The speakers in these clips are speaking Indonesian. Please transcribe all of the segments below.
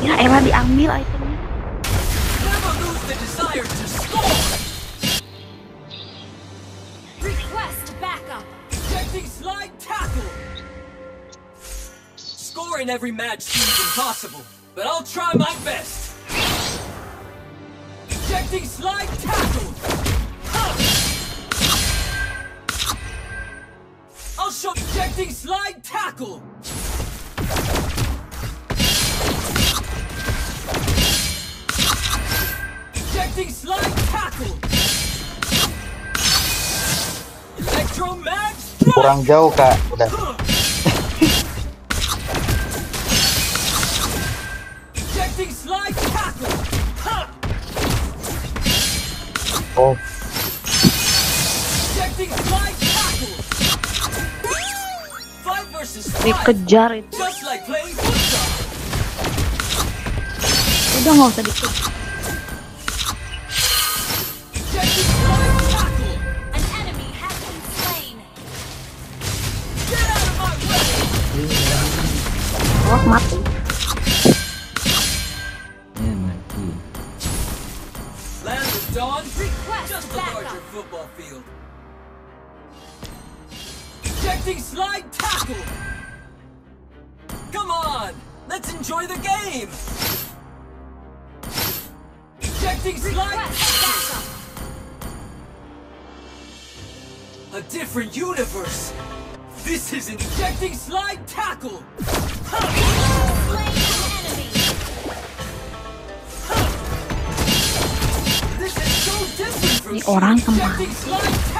Ya Era diambil itemnya. Scoring every match seems impossible, but I'll try my best. Ejecting slide tackle. I'll show ejecting slide tackle. Kurang jauh kak. Udah. Rejecting slide tackle. Huh. Oh. Dikejar itu. Udah nggak usah dikejar. Rejecting slide tackle. Come on. Let's enjoy the game. Rejecting slide backup. A different universe! This is injecting slide tackle! Huh. Slain an enemy. This is so different from injecting slide tackle!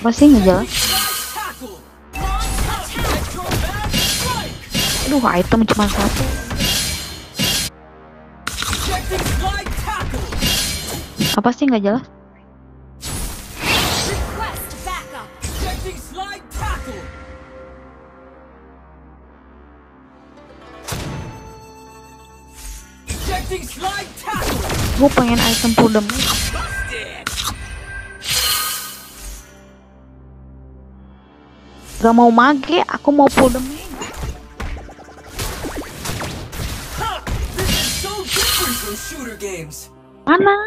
Electromag strike! Aduh item cuma satu. Apa sih nggak jelas? Gue pengen item pudem. Gak mau mage, aku mau shooter games. Mana?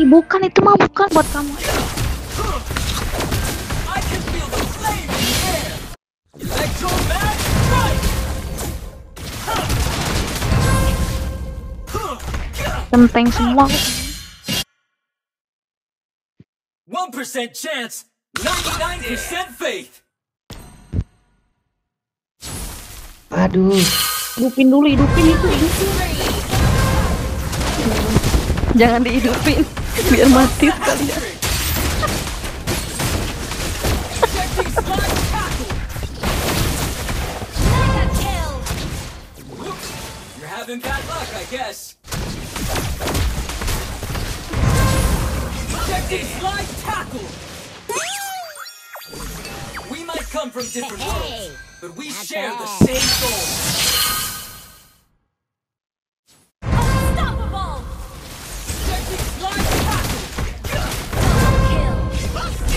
Ih, bukan itu mah bukan buat kamu. I can feel 1% chance, 99% faith. Aduh. Hidupin dulu, hidupin itu, hidupin. Jangan dihidupin, biar mati sekalian. Injecting slide tackle. Mega kill. Whoops. You're having bad luck, I guess. Injecting slide We might come from different worlds, but we share the same goal.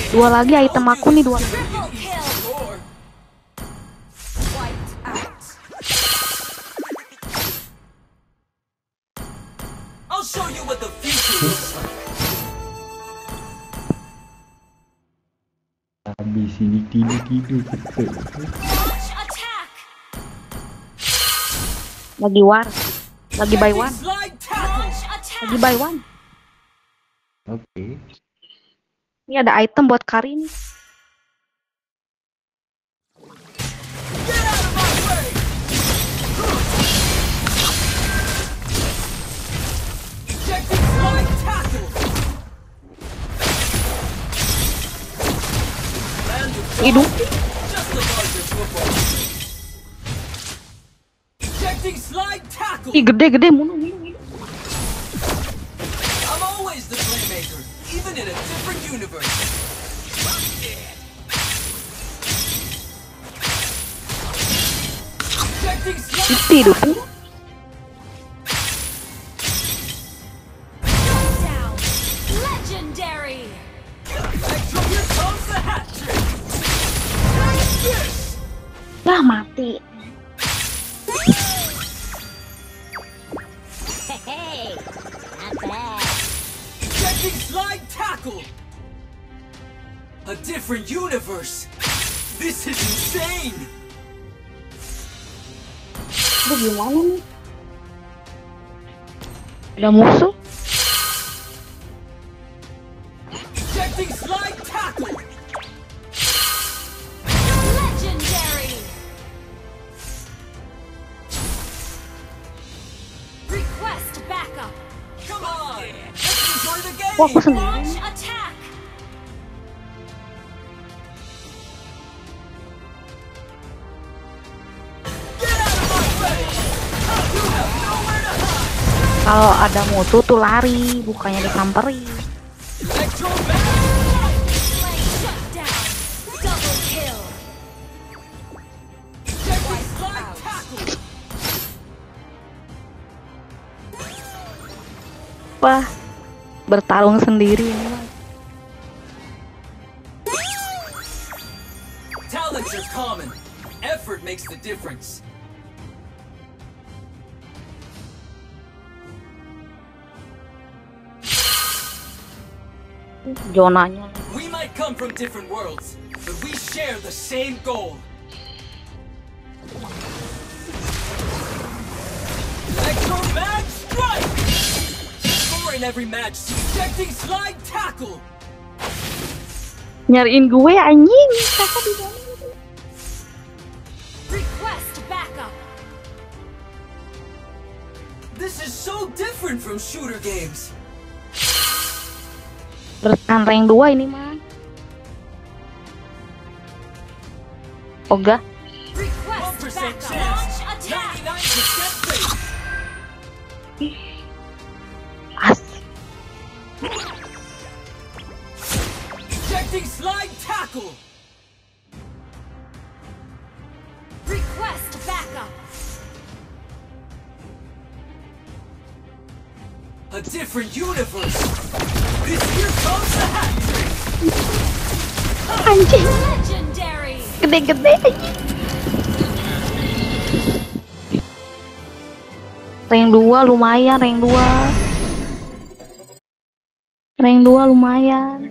Dua lagi item aku nih dua. I'll show you what the future looks like. habis ini tidur-tidur cepet. Lagi war. Lagi buy one. Lagi buy one. Oke. Okay. Ini ada item buat Karin. Like tackle! Slide tackle. Ih gede gede. I'm always the playmaker, even in a different universe. Ejecting Lah mati. Hey, not bad. Slide tackle. A different universe. This is insane. Itu gimana nih? Ada musuh? Ejecting slide tackle. Nowhere to hide. Kalau ada musuh tuh lari, bukannya disamperin. Wah, bertarung sendiri ini mah. Talents are common. Effort makes the difference. Zonanya. We might come from different worlds, but we share the same goal. Electro Mag Strike! In every match, ejecting slide tackle! Nyariin gue anjing. Kakak di mana? Request backup. This is so different from shooter games. Bertahan rank 2 ini mah. Oga. Ejecting slide tackle! Request backup. A different universe! This here comes the hat trick! Anjing. Legendary. Gede-gede anjing. Rank 2 lumayan, rank 2. Rank 2 lumayan.